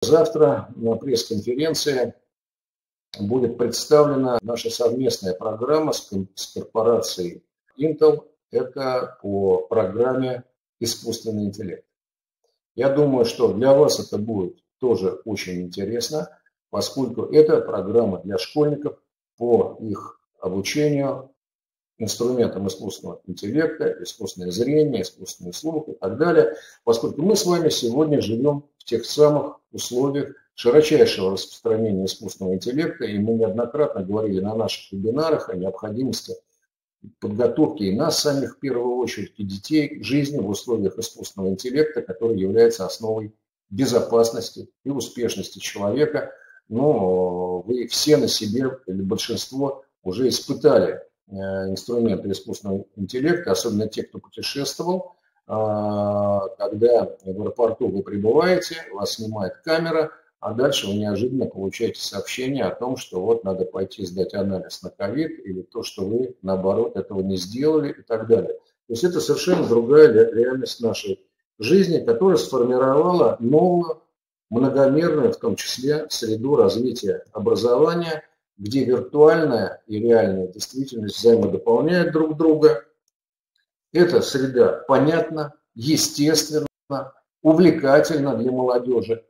завтра на пресс-конференции будет представлена наша совместная программа с корпорацией Intel. Это по программе искусственный интеллект. Я думаю, что для вас это будет тоже очень интересно, поскольку это программа для школьников по их обучению инструментам искусственного интеллекта, искусственное зрение, искусственный слух и так далее, поскольку мы с вами сегодня живем в тех самых условиях широчайшего распространения искусственного интеллекта, и мы неоднократно говорили на наших вебинарах о необходимости подготовки и нас самих в первую очередь, и детей к жизни в условиях искусственного интеллекта, который является основой безопасности и успешности человека. Но вы все на себе, или большинство, уже испытали инструменты искусственного интеллекта, особенно те, кто путешествовал, а, когда в аэропорту вы прибываете, вас снимает камера, а дальше вы неожиданно получаете сообщение о том, что вот надо пойти сдать анализ на ковид, или то, что вы, наоборот, этого не сделали и так далее. То есть это совершенно другая реальность нашей жизни, которая сформировала новую, многомерную, в том числе, среду развития образования, где виртуальная и реальная действительность взаимодополняют друг друга. Эта среда понятна, естественна, увлекательна для молодежи,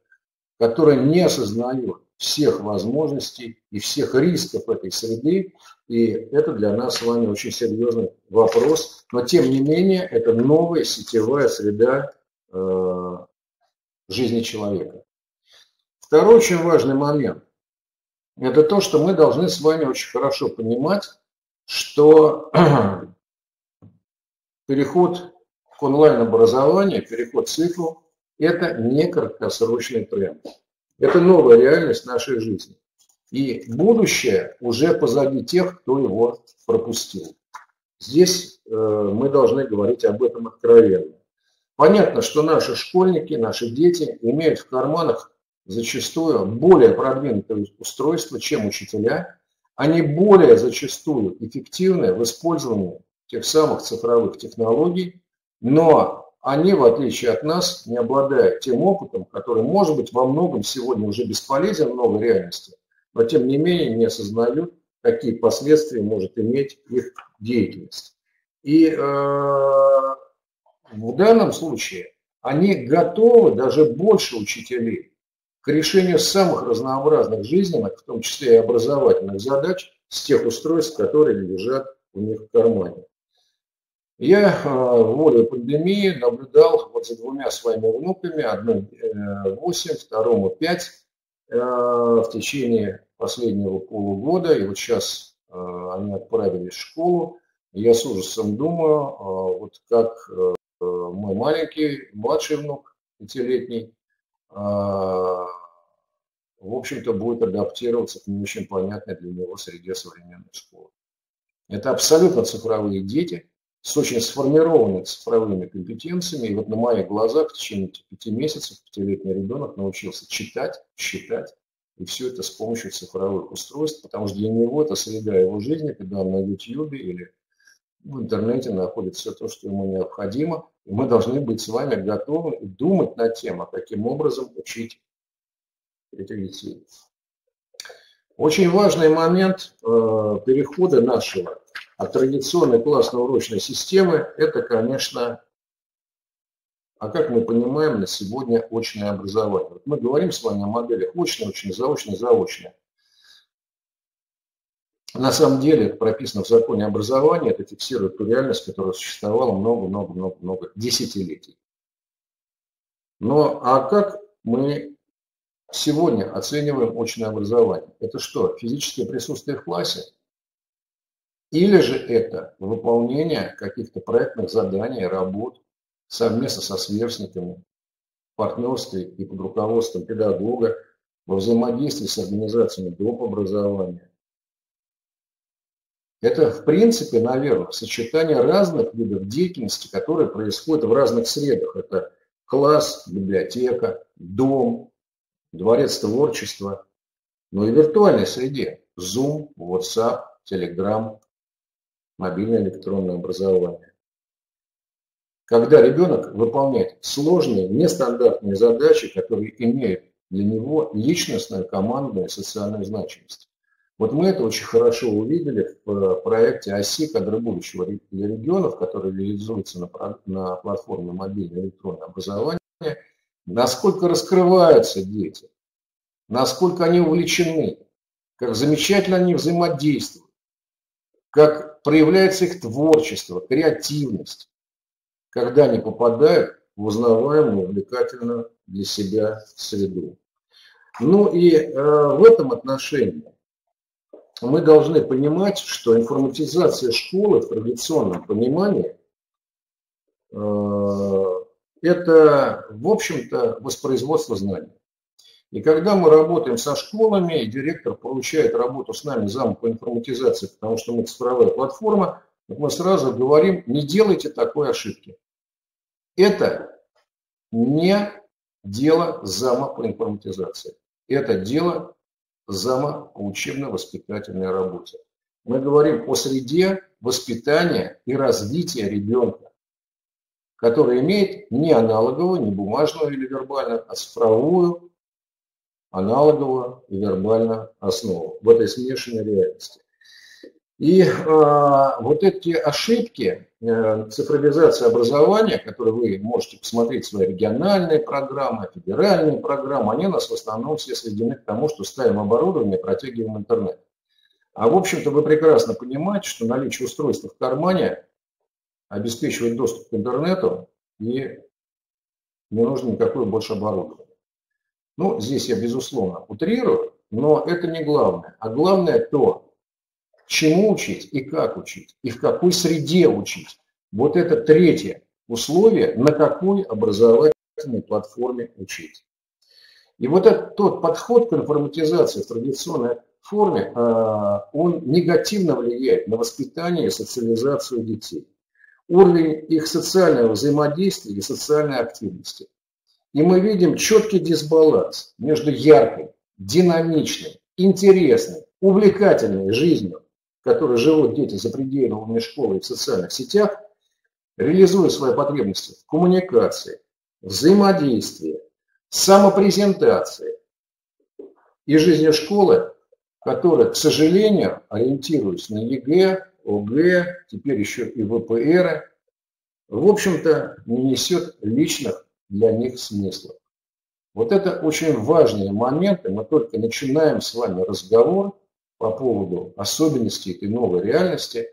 которая не осознает всех возможностей и всех рисков этой среды. И это для нас с вами очень серьезный вопрос. Но тем не менее, это новая сетевая среда э, жизни человека. Второй очень важный момент – это то, что мы должны с вами очень хорошо понимать, что переход к онлайн-образованию, переход к цифру это не краткосрочный тренд. Это новая реальность нашей жизни. И будущее уже позади тех, кто его пропустил. Здесь э, мы должны говорить об этом откровенно. Понятно, что наши школьники, наши дети имеют в карманах зачастую более продвинутое устройство, чем учителя. Они более зачастую эффективны в использовании тех самых цифровых технологий, но они, в отличие от нас, не обладают тем опытом, который, может быть, во многом сегодня уже бесполезен в новой реальности, но тем не менее не осознают, какие последствия может иметь их деятельность. И э, в данном случае они готовы даже больше учителей к решению самых разнообразных жизненных, в том числе и образовательных задач, с тех устройств, которые лежат у них в кармане. Я э, в воле пандемии наблюдал вот за двумя своими внуками, одной 8, э, второму 5 э, в течение последнего полугода. И вот сейчас они отправились в школу. Я с ужасом думаю, вот как мой маленький, младший внук, пятилетний, в общем-то, будет адаптироваться к не очень понятной для него среде современной школы. Это абсолютно цифровые дети – с очень сформированными цифровыми компетенциями. И вот на моих глазах в течение пяти месяцев пятилетний ребенок научился читать, считать, и все это с помощью цифровых устройств, потому что для него это среда его жизни, когда он на YouTube или в интернете находит все то, что ему необходимо. И мы должны быть с вами готовы думать над тем, а каким образом учить этих детей. Очень важный момент э, перехода нашего от традиционной классно-урочной системы – это, конечно, а как мы понимаем на сегодня очное образование. Вот мы говорим с вами о моделях очное, очное, заочное, заочное. На самом деле прописано в законе образования, это фиксирует ту реальность, которая существовала много-много-много-много десятилетий. Но а как мы сегодня оцениваем очное образование? Это что, физическое присутствие в классе? Или же это выполнение каких-то проектных заданий, работ совместно со сверстниками, в партнерстве и под руководством педагога, во взаимодействии с организациями доп. образования. Это, в принципе, наверное, сочетание разных видов деятельности, которые происходят в разных средах. Это класс, библиотека, дом, дворец творчества, но и в виртуальной среде. Zoom, WhatsApp, Telegram, мобильное электронное образование. Когда ребенок выполняет сложные, нестандартные задачи, которые имеют для него личностную, командную, социальную значимость. Вот мы это очень хорошо увидели в э, проекте оси. Кадры для регионов, который реализуется на, на платформе мобильное электронное образование, насколько раскрываются дети, насколько они увлечены, как замечательно они взаимодействуют, как проявляется их творчество, креативность, когда они попадают в узнаваемую, увлекательную для себя среду. Ну и э, в этом отношении мы должны понимать, что информатизация школы в традиционном понимании э, это, в общем-то, воспроизводство знаний. И когда мы работаем со школами, и директор получает работу с нами зам по информатизации, потому что мы цифровая платформа, мы сразу говорим, не делайте такой ошибки. Это не дело зама по информатизации. Это дело зама учебно-воспитательной работе. Мы говорим о среде воспитания и развития ребенка, который имеет не аналоговую, не бумажную или вербальную, а цифровую аналоговую и вербальную основу в этой смешанной реальности. И э, вот эти ошибки э, цифровизации образования, которые вы можете посмотреть свои региональные программы, федеральные программы, они у нас в основном все сведены к тому, что ставим оборудование, протягиваем интернет. А в общем-то вы прекрасно понимаете, что наличие устройства в кармане обеспечивает доступ к интернету и не нужно никакое больше оборудование. Ну, здесь я, безусловно, утрирую, но это не главное. А главное то, чему учить и как учить, и в какой среде учить. Вот это третье условие, на какой образовательной платформе учить. И вот этот тот подход к информатизации в традиционной форме, а, он негативно влияет на воспитание и социализацию детей. Уровень их социального взаимодействия и социальной активности – и мы видим четкий дисбаланс между яркой, динамичной, интересной, увлекательной жизнью, которой живут дети за пределами школы и в социальных сетях, реализуя свои потребности в коммуникации, взаимодействии, самопрезентации и жизнью школы, которая, к сожалению, ориентируясь на ЕГЭ, ОГЭ, теперь еще и ВПР, в общем-то, не несет личных для них смысла. Вот это очень важные моменты. Мы только начинаем с вами разговор по поводу особенностей этой новой реальности.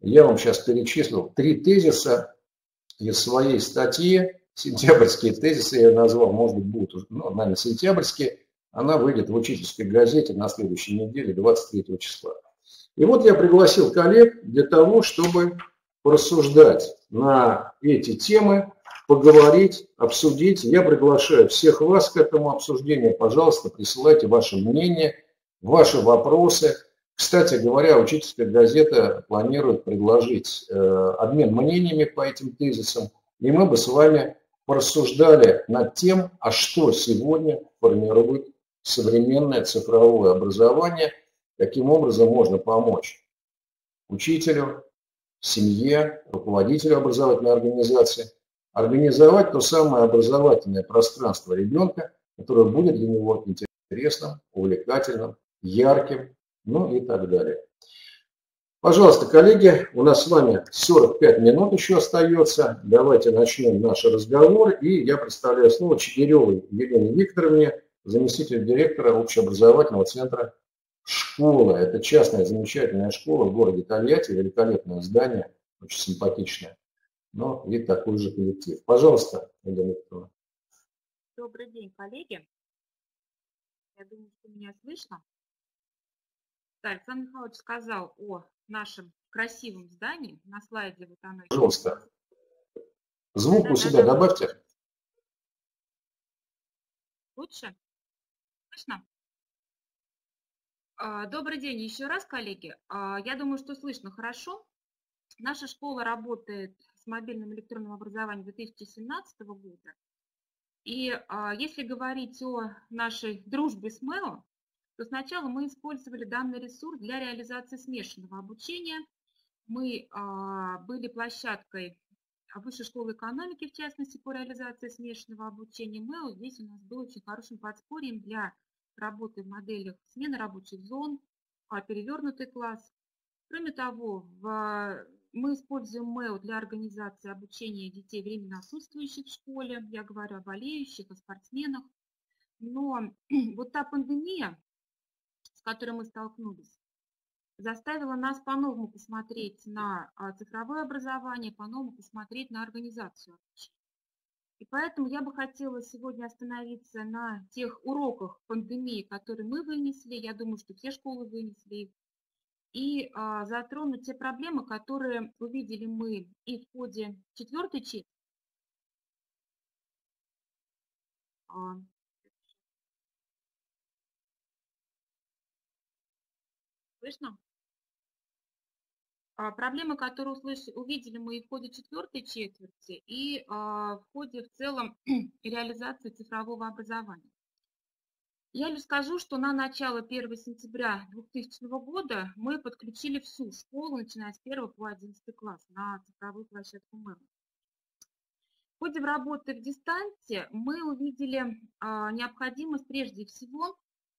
Я вам сейчас перечислил три тезиса из своей статьи. Сентябрьские тезисы я назвал, может быть, будут, ну, наверное, сентябрьские. Она выйдет в учительской газете на следующей неделе, 23 числа. И вот я пригласил коллег для того, чтобы порассуждать на эти темы, поговорить, обсудить. Я приглашаю всех вас к этому обсуждению. Пожалуйста, присылайте ваше мнение, ваши вопросы. Кстати говоря, учительская газета планирует предложить э, обмен мнениями по этим тезисам, и мы бы с вами порассуждали над тем, а что сегодня формирует современное цифровое образование, каким образом можно помочь учителю, семье, руководителю образовательной организации организовать то самое образовательное пространство ребенка, которое будет для него интересным, увлекательным, ярким, ну и так далее. Пожалуйста, коллеги, у нас с вами 45 минут еще остается. Давайте начнем наш разговор. И я представляю слово Чигиревой Елене Викторовне, заместитель директора общеобразовательного центра «Школа». Это частная замечательная школа в городе Тольятти, великолепное здание, очень симпатичное но и такой же коллектив. Пожалуйста, Елена Викторовна. Добрый день, коллеги. Я думаю, что меня слышно. Да, Александр Михайлович сказал о нашем красивом здании. На слайде вот оно. Пожалуйста. Звук да, у себя да, добавьте. Лучше? Слышно? А, добрый день еще раз, коллеги. А, я думаю, что слышно хорошо. Наша школа работает с мобильным электронным образованием 2017 года. И а, если говорить о нашей дружбе с МЭО, то сначала мы использовали данный ресурс для реализации смешанного обучения. Мы а, были площадкой Высшей школы экономики, в частности, по реализации смешанного обучения, МЭО здесь у нас был очень хорошим подспорьем для работы в моделях смены рабочих зон, а перевернутый класс. Кроме того, в, мы используем МЭО для организации обучения детей временно отсутствующих в школе. Я говорю о болеющих, о спортсменах. Но вот та пандемия, которой мы столкнулись, заставила нас по-новому посмотреть на а, цифровое образование, по-новому посмотреть на организацию. И поэтому я бы хотела сегодня остановиться на тех уроках пандемии, которые мы вынесли, я думаю, что все школы вынесли. И а, затронуть те проблемы, которые увидели мы и в ходе четвертой части, Слышно? А, проблемы, которые услыш... увидели мы и в ходе четвертой четверти, и а, в ходе в целом реализации цифрового образования. Я лишь скажу, что на начало 1 сентября 2000 года мы подключили всю школу, начиная с 1 по 11 класс, на цифровую площадку МЭМ. В ходе работы в дистанции мы увидели а, необходимость прежде всего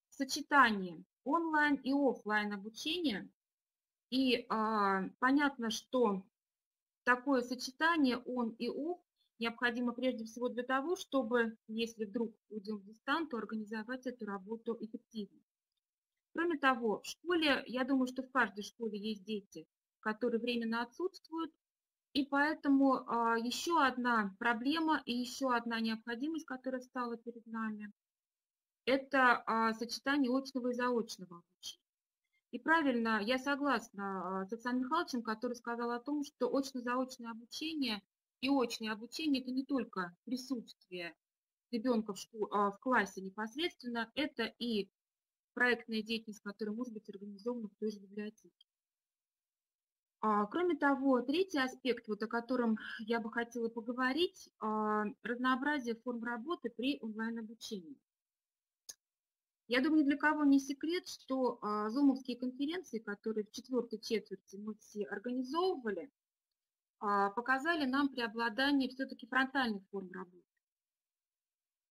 сочетания онлайн и офлайн обучения и а, понятно, что такое сочетание он и оф необходимо прежде всего для того, чтобы, если вдруг уйдем в дистан, то организовать эту работу эффективно. Кроме того, в школе, я думаю, что в каждой школе есть дети, которые временно отсутствуют, и поэтому а, еще одна проблема и еще одна необходимость, которая стала перед нами, это а, сочетание очного и заочного обучения. И правильно, я согласна а, с Александром Михайловичем, который сказал о том, что очно-заочное обучение и очное обучение – это не только присутствие ребенка в, школ, а, в классе непосредственно, это и проектная деятельность, которая может быть организована в той же библиотеке. А, кроме того, третий аспект, вот о котором я бы хотела поговорить, разнообразие форм работы при онлайн-обучении. Я думаю, ни для кого не секрет, что а, зумовские конференции, которые в четвертой четверти мы все организовывали, а, показали нам преобладание все-таки фронтальных форм работы.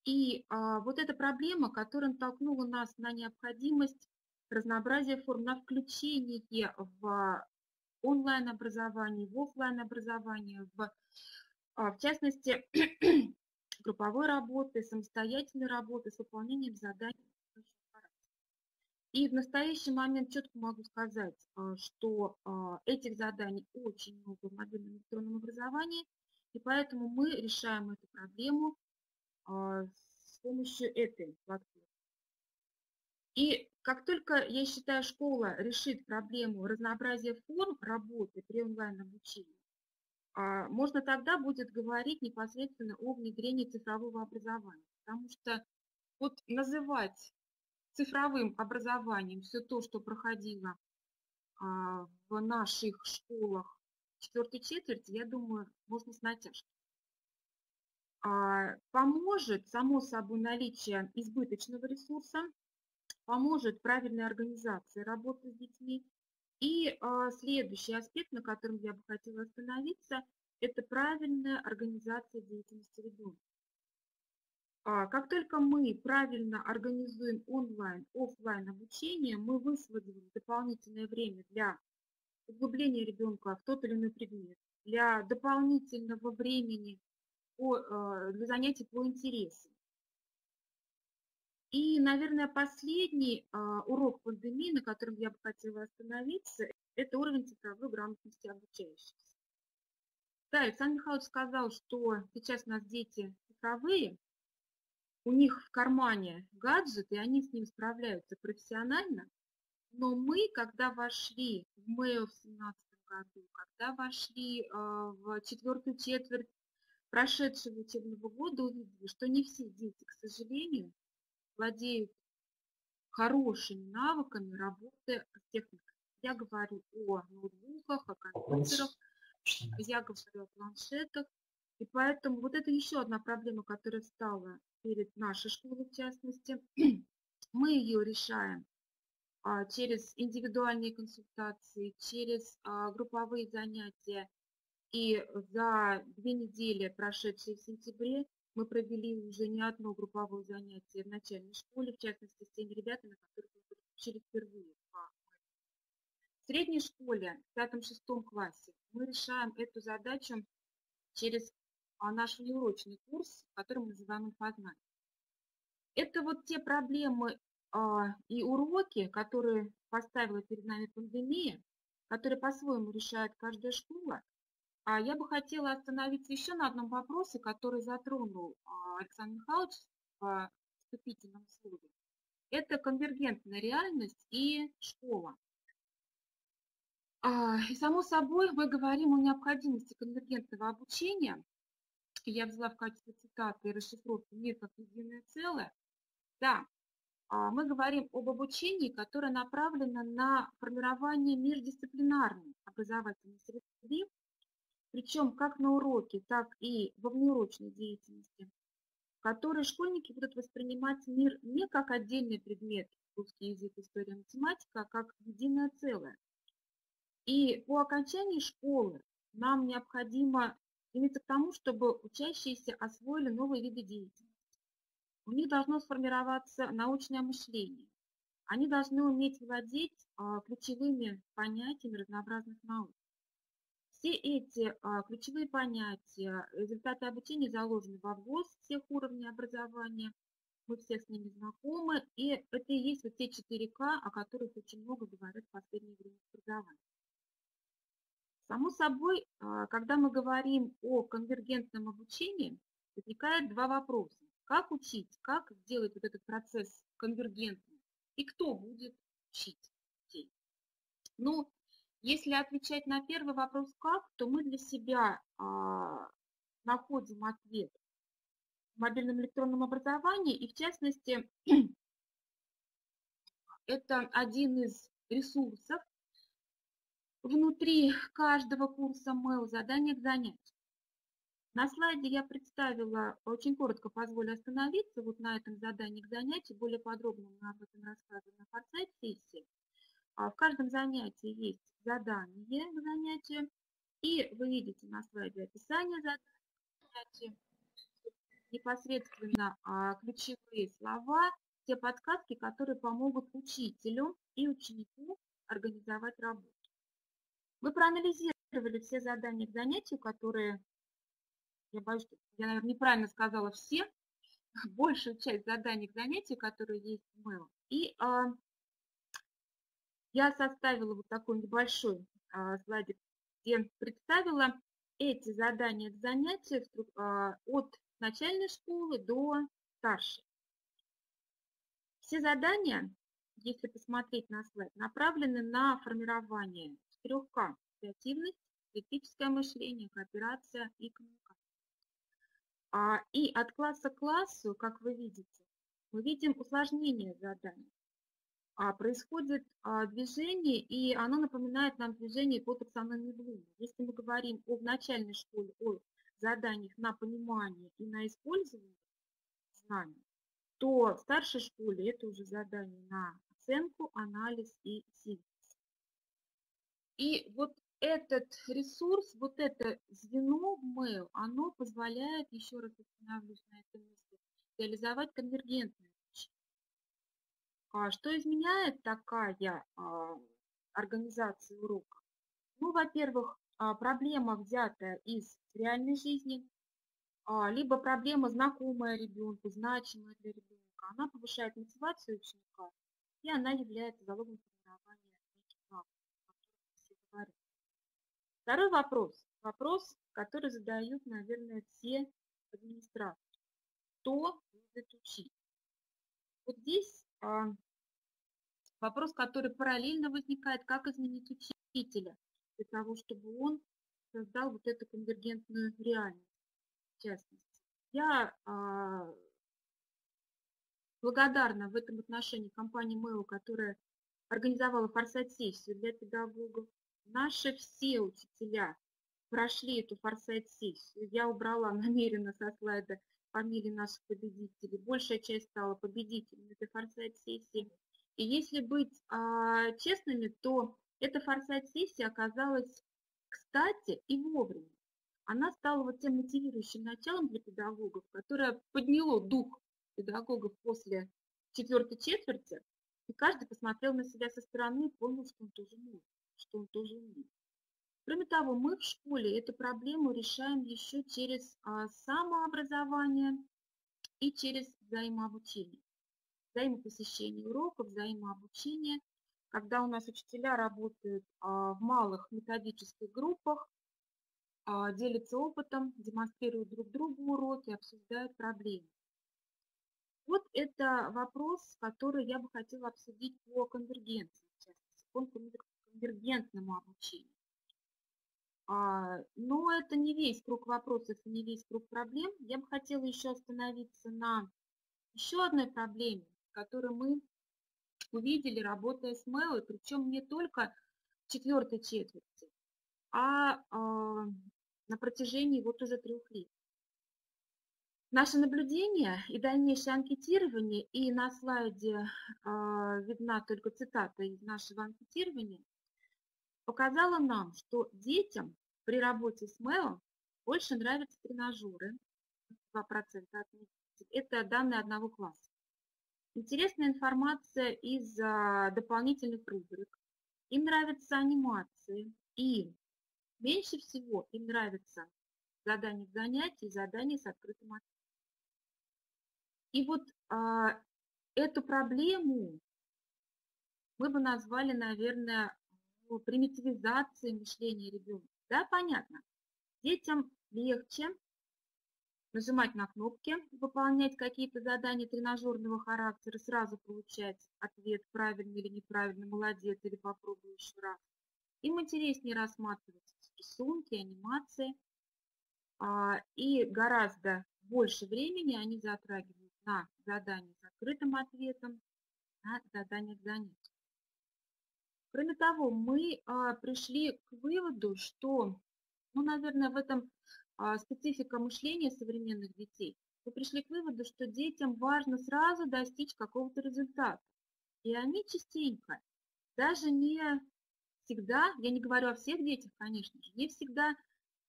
И а, вот эта проблема, которая натолкнула нас на необходимость разнообразия форм, на включение в онлайн-образование, в офлайн образование, в, в частности, групповой работы, самостоятельной работы с выполнением заданий и в настоящий момент четко могу сказать, а, что а, этих заданий очень много в мобильном электронном образовании, и поэтому мы решаем эту проблему а, с помощью этой платформы. И как только, я считаю, школа решит проблему разнообразия форм работы при онлайн-обучении, можно тогда будет говорить непосредственно о внедрении цифрового образования. Потому что вот называть цифровым образованием все то, что проходило а, в наших школах четвертой четверти, я думаю, можно с натяжкой. А, поможет, само собой, наличие избыточного ресурса, поможет правильной организации работы с детьми. И а, следующий аспект, на котором я бы хотела остановиться, это правильная организация деятельности ребенка. А, как только мы правильно организуем онлайн, офлайн обучение, мы высвободим дополнительное время для углубления ребенка в тот или иной предмет, для дополнительного времени а, для занятий по интересам. И, наверное, последний а, урок пандемии, на котором я бы хотела остановиться, это уровень цифровой грамотности обучающихся. Да, Александр Михайлович сказал, что сейчас у нас дети цифровые, у них в кармане гаджет, и они с ним справляются профессионально. Но мы, когда вошли в МЭО в 2017 году, когда вошли э, в четвертую четверть прошедшего учебного года, увидели, что не все дети, к сожалению, владеют хорошими навыками работы с техникой. Я говорю о ноутбуках, о компьютерах, я говорю о планшетах. И поэтому вот это еще одна проблема, которая стала перед нашей школой в частности. Мы ее решаем а, через индивидуальные консультации, через а, групповые занятия. И за две недели, прошедшие в сентябре, мы провели уже не одно групповое занятие в начальной школе, в частности, с теми ребятами, которые учились впервые в средней школе, в пятом-шестом классе, мы решаем эту задачу через наш внеурочный курс, который мы называем инфознание. Это вот те проблемы а, и уроки, которые поставила перед нами пандемия, которые по-своему решает каждая школа. А я бы хотела остановиться еще на одном вопросе, который затронул а, Александр Михайлович в вступительном слове. Это конвергентная реальность и школа. А, и само собой мы говорим о необходимости конвергентного обучения. Я взяла в качестве цитаты и расшифровки «Мир как единое целое». Да, а, мы говорим об обучении, которое направлено на формирование междисциплинарной образовательной среды, причем как на уроке, так и во внеурочной деятельности, в которой школьники будут воспринимать мир не как отдельный предмет, русский язык, история, математика, а как единое целое. И по окончании школы нам необходимо стремиться к тому, чтобы учащиеся освоили новые виды деятельности. У них должно сформироваться научное мышление. Они должны уметь владеть а, ключевыми понятиями разнообразных наук. Все эти а, ключевые понятия, результаты обучения заложены в ВГОС всех уровней образования. Мы все с ними знакомы. И это и есть вот те 4К, о которых очень много говорят в последнее время в образовании. Само собой, а, когда мы говорим о конвергентном обучении, возникает два вопроса. Как учить, как сделать вот этот процесс конвергентным и кто будет учить детей. Ну, если отвечать на первый вопрос «как», то мы для себя а, находим ответ в мобильном электронном образовании, и в частности, это один из ресурсов, внутри каждого курса МЭУ задание к занятию. На слайде я представила, очень коротко позволю остановиться вот на этом задании к занятию, более подробно мы об этом рассказываем на форсайт-сессии. А в каждом занятии есть задание к занятию, и вы видите на слайде описание задания, непосредственно а, ключевые слова, те подсказки, которые помогут учителю и ученику организовать работу. Мы проанализировали все задания к занятию, которые, я боюсь, что я, наверное, неправильно сказала все, большую часть заданий к занятию, которые есть в Mail. И а, я составила вот такой небольшой а, слайдик, где представила эти задания к занятию а, от начальной школы до старшей. Все задания, если посмотреть на слайд, направлены на формирование 4К. Креативность, критическое мышление, кооперация и коммуникация. А, и от класса к классу, как вы видите, мы видим усложнение заданий. А, происходит а, движение, и оно напоминает нам движение по таксономии Блума. Если мы говорим о начальной школе, о заданиях на понимание и на использование знаний, то в старшей школе это уже задание на оценку, анализ и синтез. И вот этот ресурс, вот это звено в Mail, оно позволяет, еще раз остановлюсь на этом месте, реализовать конвергентное. А что изменяет такая а, организация урока? Ну, во-первых, а, проблема, взятая из реальной жизни, а, либо проблема, знакомая ребенку, значимая для ребенка, она повышает мотивацию ученика, и она является залогом формирования говорю. Второй вопрос. Вопрос, который задают, наверное, все администраторы. Кто будет учить? Вот здесь а, вопрос, который параллельно возникает, как изменить учителя для того, чтобы он создал вот эту конвергентную реальность, в частности. Я а, благодарна в этом отношении компании МЭО, которая организовала форсайт-сессию для педагогов, Наши все учителя прошли эту форсайт-сессию. Я убрала намеренно со слайда фамилии наших победителей. Большая часть стала победителями этой форсайт-сессии. И если быть а, честными, то эта форсайт-сессия оказалась кстати и вовремя. она стала вот тем мотивирующим началом для педагогов, которое подняло дух педагогов после четвертой четверти, и каждый посмотрел на себя со стороны и понял, что он тоже может, что он тоже умеет. Кроме того, мы в школе эту проблему решаем еще через а, самообразование и через взаимообучение. Взаимопосещение уроков, взаимообучение, когда у нас учителя работают а, в малых методических группах, а, делятся опытом, демонстрируют друг другу уроки, обсуждают проблемы. Вот это вопрос, который я бы хотела обсудить по конвергенции, в частности, по конвергентному обучению. А, но это не весь круг вопросов и не весь круг проблем. Я бы хотела еще остановиться на еще одной проблеме, которую мы увидели, работая с Мэлой, причем не только в четвертой четверти, а, а на протяжении вот уже трех лет. Наше наблюдение и дальнейшее анкетирование, и на слайде э, видна только цитата из нашего анкетирования, показала нам, что детям при работе с мэлом больше нравятся тренажеры, 2% отметили. Это данные одного класса. Интересная информация из а, дополнительных рубрик. Им нравятся анимации. И меньше всего им нравятся задания к занятию, задания с открытым ответом. И вот а, эту проблему мы бы назвали, наверное, примитивизацией мышления ребенка. Да, понятно. Детям легче нажимать на кнопки, выполнять какие-то задания тренажерного характера, сразу получать ответ правильный или неправильный, молодец или попробуй еще раз. Им интереснее рассматривать рисунки, анимации, а, и гораздо больше времени они затрагивают на задание с открытым ответом, на задание к занятию. Кроме того, мы а, пришли к выводу, что, ну, наверное, в этом а, специфика мышления современных детей. Мы пришли к выводу, что детям важно сразу достичь какого-то результата. И они частенько, даже не всегда, я не говорю о всех детях, конечно же, не всегда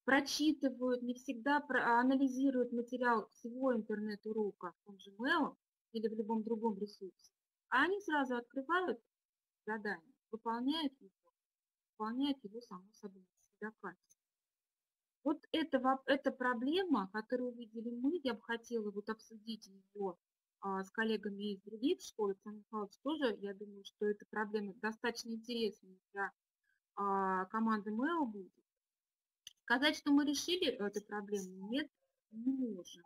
прочитывают, не всегда анализируют материал всего интернет-урока в том же Mail или в любом другом ресурсе, а они сразу открывают задание, выполняют его, выполняют его само собой до качества. Вот это, эта проблема, которую увидели мы, я бы хотела вот обсудить ее а, с коллегами из других школ. Александр Михайлович тоже, я думаю, что эта проблема достаточно интересная для а, команды МЭО будет. Сказать, что мы решили эту проблему, нет, не можем.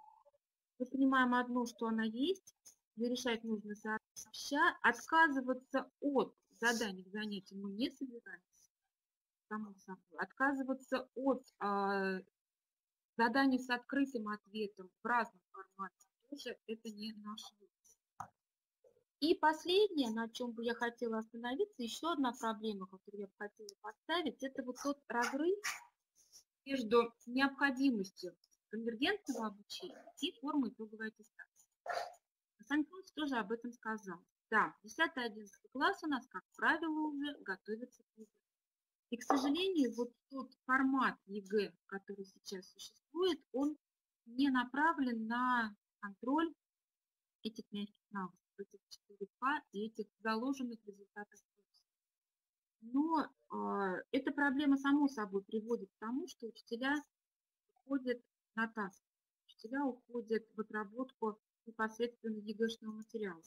Мы понимаем одно, что она есть, ее решать нужно сообща. Отказываться от заданий к занятию мы не собираемся, само собой. Отказываться от э, заданий с открытым ответом в разном формате тоже это не наш выбор. И последнее, на чем бы я хотела остановиться, еще одна проблема, которую я бы хотела поставить, это вот тот разрыв между необходимостью конвергентного обучения и формой итоговой аттестации. Павлович тоже об этом сказал. Да, 10-11 класс у нас, как правило, уже готовится к ЕГЭ. И, к сожалению, вот тот формат ЕГЭ, который сейчас существует, он не направлен на контроль этих мягких навыков, этих 4К и этих заложенных результатов но э, эта проблема, само собой, приводит к тому, что учителя уходят в натаск, учителя уходят в отработку непосредственно ЕГЭшного материала.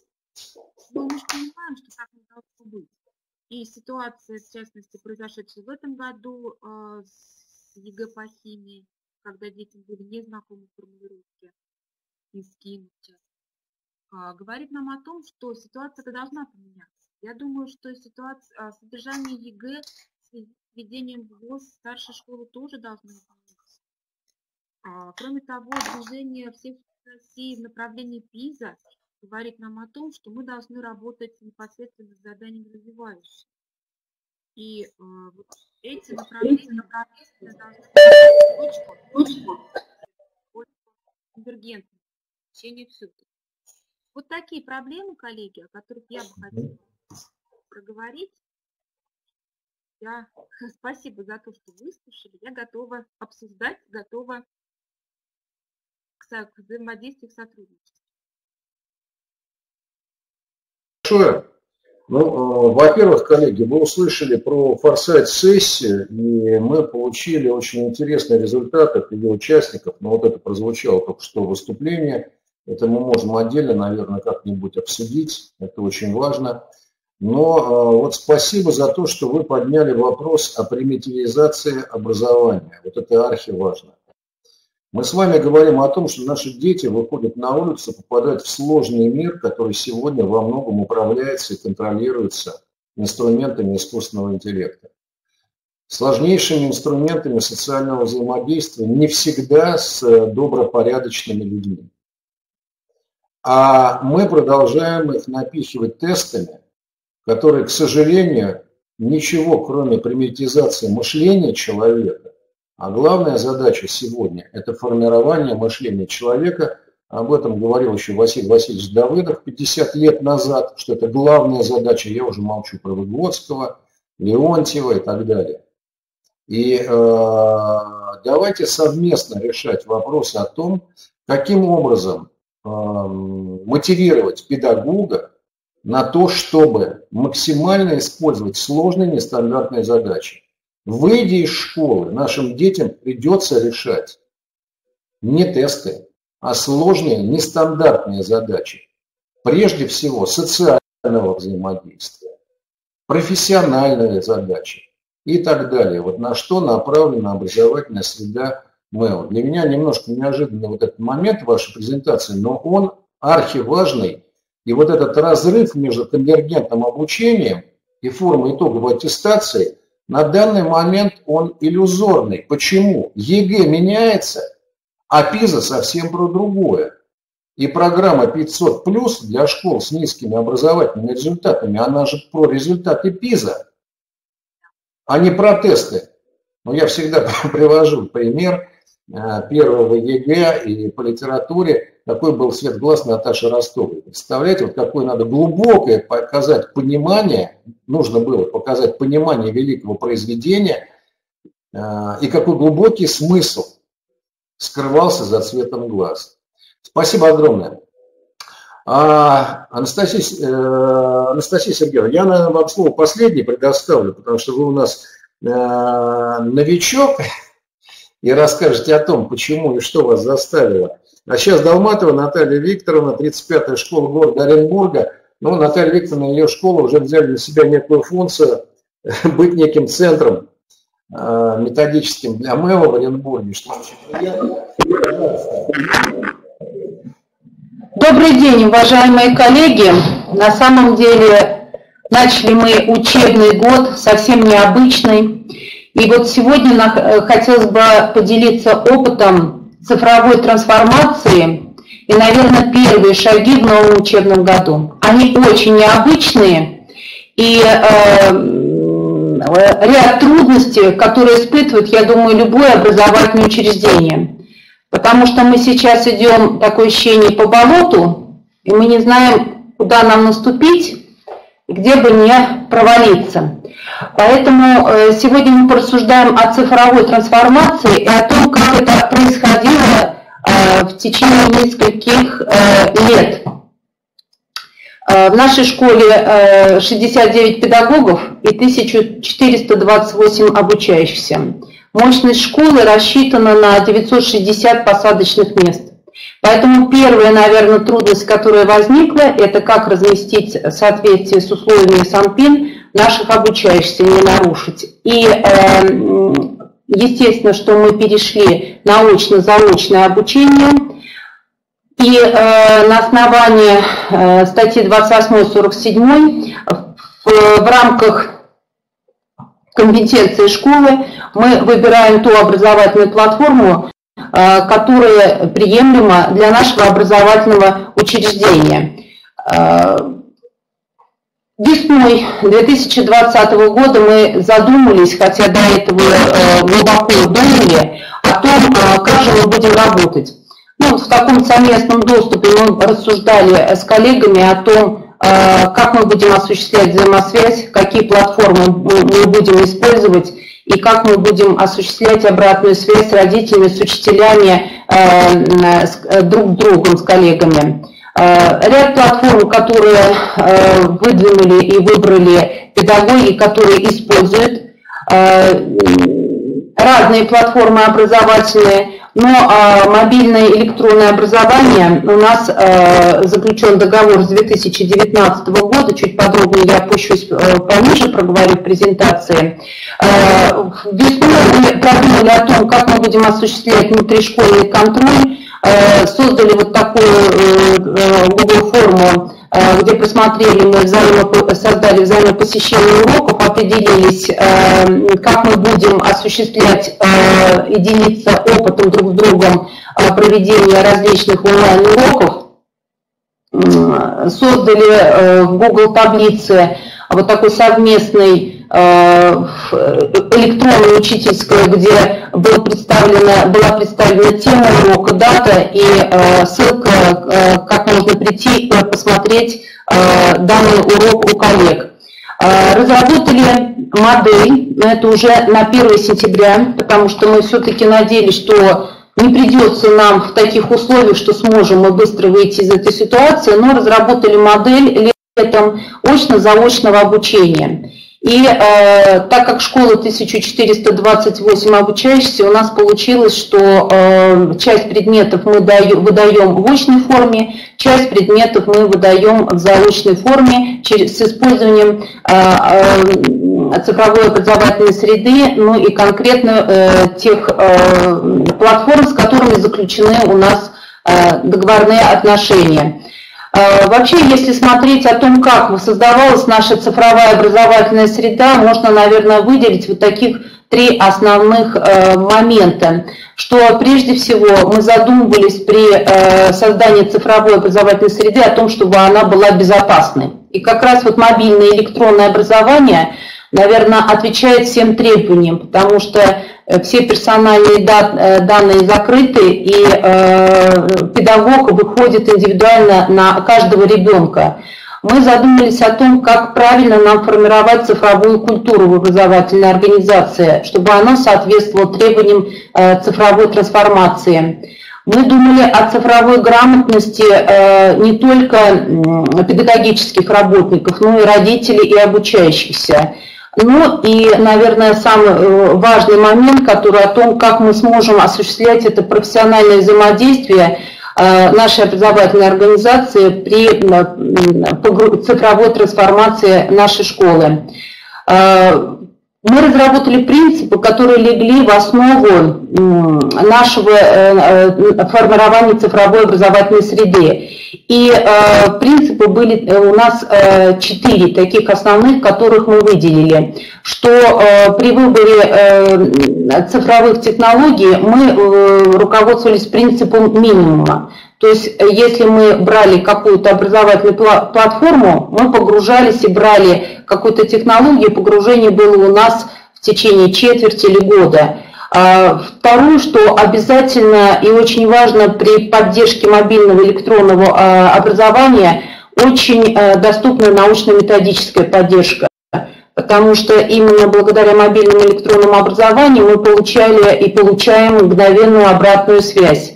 Мы же понимаем, что так не должно быть. И ситуация, в частности, произошедшая в этом году э, с ЕГЭ по химии, когда детям были незнакомы формулировки, КИМ, э, говорит нам о том, что ситуация должна поменяться. Я думаю, что ситуация, а, содержание ЕГЭ с введением ФГОС старшей школы тоже должно измениться. А, кроме того, движение всей России в направлении PISA говорит нам о том, что мы должны работать непосредственно с заданием развивающим. И э, вот эти направления, должны быть точку, точку конвергентности, течение все-таки. Вот такие проблемы, коллеги, о которых я бы хотела проговорить. Я спасибо за то, что выслушали. Я готова обсуждать, готова к взаимодействию, к сотрудничеству. Большое. Ну, э, во-первых, коллеги, вы услышали про форсайт-сессию, и мы получили очень интересный результат от ее участников. Ну, вот это прозвучало только что выступление. Это мы можем отдельно, наверное, как-нибудь обсудить. Это очень важно. Но э, вот спасибо за то, что вы подняли вопрос о примитивизации образования. Вот это архиважно. Мы с вами говорим о том, что наши дети выходят на улицу, попадают в сложный мир, который сегодня во многом управляется и контролируется инструментами искусственного интеллекта. Сложнейшими инструментами социального взаимодействия не всегда с добропорядочными людьми. А мы продолжаем их напихивать тестами, которые, к сожалению, ничего, кроме примитизации мышления человека, а главная задача сегодня – это формирование мышления человека. Об этом говорил еще Василий Васильевич Давыдов 50 лет назад, что это главная задача. Я уже молчу про Выгодского, Леонтьева и так далее. И э, давайте совместно решать вопросы о том, каким образом э, мотивировать педагога на то, чтобы максимально использовать сложные нестандартные задачи. Выйдя из школы, нашим детям придется решать не тесты, а сложные, нестандартные задачи. Прежде всего, социального взаимодействия, профессиональные задачи и так далее. Вот на что направлена образовательная среда МЭО. Для меня немножко неожиданный вот этот момент вашей презентации, но он архиважный. И вот этот разрыв между конвергентным обучением и формой итоговой аттестации – на данный момент он иллюзорный. Почему? ЕГЭ меняется, а PISA совсем про другое. И программа 500 плюс для школ с низкими образовательными результатами, она же про результаты PISA, а не про тесты. Но я всегда привожу пример первого ЕГЭ и по литературе какой был цвет глаз Наташи Ростовой. Представляете, вот какое надо глубокое показать понимание, нужно было показать понимание великого произведения, э, и какой глубокий смысл скрывался за цветом глаз. Спасибо огромное. А, Анастасия, э, Анастасия Сергеевна, я, наверное, вам слово последнее предоставлю, потому что вы у нас э, новичок, и расскажете о том, почему и что вас заставило а сейчас Долматова Наталья Викторовна, 35-я школа города Оренбурга. Ну, Наталья Викторовна ее школа уже взяли на себя некую функцию быть неким центром э, методическим для МЭО в Оренбурге, что. Добрый день, уважаемые коллеги. На самом деле начали мы учебный год совсем необычный. И вот сегодня э, хотелось бы поделиться опытом цифровой трансформации и, наверное, первые шаги в новом учебном году. Они очень необычные, и э, ряд трудностей, которые испытывает, я думаю, любое образовательное учреждение. Потому что мы сейчас идем, такое ощущение, по болоту, и мы не знаем, куда нам наступить, где бы не провалиться. Поэтому э, сегодня мы порассуждаем о цифровой трансформации и о том, как это происходило э, в течение нескольких э, лет. В нашей школе 69 педагогов и 1428 обучающихся. Мощность школы рассчитана на 960 посадочных мест. Поэтому первая, наверное, трудность, которая возникла, это как разместить соответствие с условиями СанПин наших обучающихся не нарушить. И эм, естественно, что мы перешли на очно-заочное обучение. И э, на основании э, статьи 28-47 в, в рамках компетенции школы мы выбираем ту образовательную платформу, э, которая приемлема для нашего образовательного учреждения. Весной 2020 года мы задумались, хотя до этого э, глубоко думали, о том, э, как же мы будем работать. Ну, вот в таком совместном доступе мы рассуждали с коллегами о том, как мы будем осуществлять взаимосвязь, какие платформы мы будем использовать и как мы будем осуществлять обратную связь с родителями, с учителями, с друг с другом, с коллегами. Ряд платформ, которые выдвинули и выбрали педагоги, которые используют разные платформы образовательные, но а, мобильное электронное образование у нас а, заключен договор с 2019 года, чуть подробнее я опущусь а, пониже, проговорю в презентации. А, весной мы продумали о том, как мы будем осуществлять внутришкольный контроль, а, создали вот такую а, Google форму Э, где посмотрели, мы взаимо, создали взаимопосещение уроков, определились, э, как мы будем осуществлять э, и делиться опытом друг с другом проведения различных онлайн-уроков, создали в Google таблице вот такой совместный Э, электронная учительская, где была представлена, была представлена тема урока, дата и э, ссылка, э, как можно прийти и посмотреть данный урок у коллег. Разработали модель, но это уже на 1 сентября, потому что мы все-таки надеялись, что не придется нам в таких условиях, что сможем мы быстро выйти из этой ситуации, но разработали модель летом очно-заочного обучения. И э, так как школа 1428 обучающихся, у нас получилось, что э, часть предметов мы даю, выдаем в очной форме, часть предметов мы выдаем в заочной форме через, с использованием э, э, цифровой образовательной среды, ну и конкретно э, тех э, платформ, с которыми заключены у нас э, договорные отношения. Э, вообще, если смотреть о том, как создавалась наша цифровая образовательная среда, можно, наверное, выделить вот таких три основных э, момента, что прежде всего мы задумывались при э, создании цифровой образовательной среды о том, чтобы она была безопасной. И как раз вот мобильное электронное образование, наверное, отвечает всем требованиям, потому что Э, все персональные э, данные закрыты, и э, педагог выходит индивидуально на каждого ребенка. Мы задумались о том, как правильно нам формировать цифровую культуру в образовательной организации, чтобы она соответствовала требованиям цифровой трансформации. Мы думали о цифровой грамотности не только педагогических работников, но и родителей и обучающихся. Ну и, наверное, самый э, важный момент, который о том, как мы сможем осуществлять это профессиональное взаимодействие э, нашей образовательной организации при э, цифровой трансформации нашей школы. Мы разработали принципы, которые легли в основу нашего формирования цифровой образовательной среды. И э, принципы были э, у нас э, четыре таких основных, которых мы выделили, что э, при выборе э, цифровых технологий мы э, руководствовались принципом минимума. То есть э, если мы брали какую-то образовательную платформу, мы погружались и брали какую-то технологию, погружение было у нас в течение четверти или года. А, второе, что обязательно и очень важно при поддержке мобильного электронного а, образования, очень а, доступна научно-методическая поддержка потому что именно благодаря мобильному электронному образованию мы получали и получаем мгновенную обратную связь.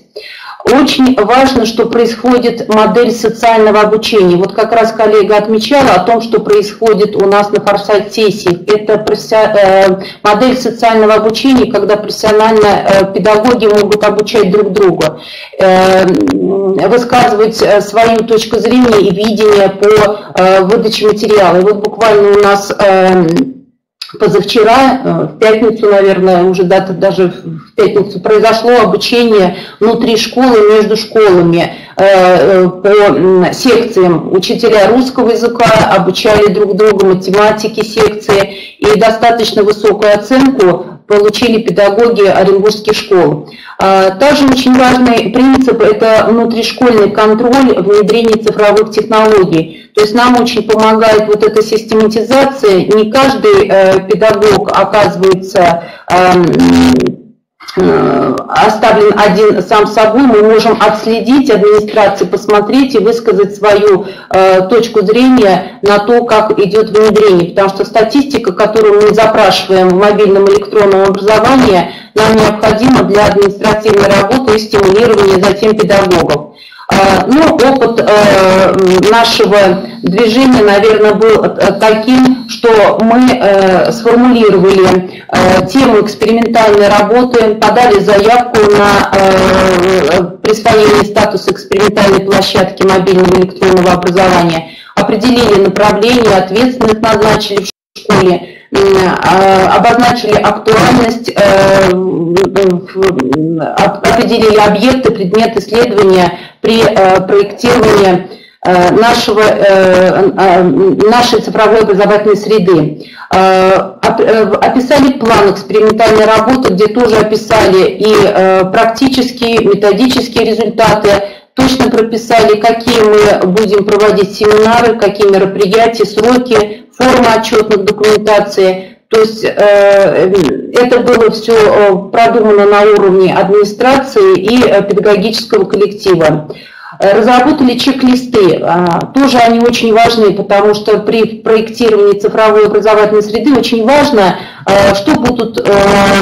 Очень важно, что происходит модель социального обучения. Вот как раз коллега отмечала о том, что происходит у нас на форсайт-сессии. Это э, модель социального обучения, когда профессионально э, педагоги могут обучать друг друга, э, высказывать свою точку зрения и видение по выдаче материала. И вот буквально у нас позавчера, э, в пятницу, наверное, уже дата даже в пятницу произошло обучение внутри школы, между школами э, э, по секциям. Учителя русского языка обучали друг друга математики секции и достаточно высокую оценку получили педагоги оренбургских школ. А, также очень важный принцип – это внутришкольный контроль внедрения цифровых технологий. То есть нам очень помогает вот эта систематизация. Не каждый э, педагог оказывается эм, оставлен один сам собой, мы можем отследить администрации, посмотреть и высказать свою э, точку зрения на то, как идет внедрение. Потому что статистика, которую мы запрашиваем в мобильном электронном образовании, нам необходима для административной работы и стимулирования затем педагогов. Э, ну, опыт э, нашего движения, наверное, был э, таким, что мы сформулировали тему экспериментальной работы, подали заявку на присвоение статуса экспериментальной площадки мобильного электронного образования, определили направление, ответственность назначили в школе, обозначили актуальность, определили объекты, предмет исследования при э, проектировании э, нашего, э, нашей цифровой образовательной среды. Описали план экспериментальной работы, где тоже описали и практические, методические результаты, точно прописали, какие мы будем проводить семинары, какие мероприятия, сроки, форма отчетных документации. То есть это было все продумано на уровне администрации и педагогического коллектива. Разработали чек-листы. А, тоже они очень важны, потому что при проектировании цифровой образовательной среды очень важно, что будут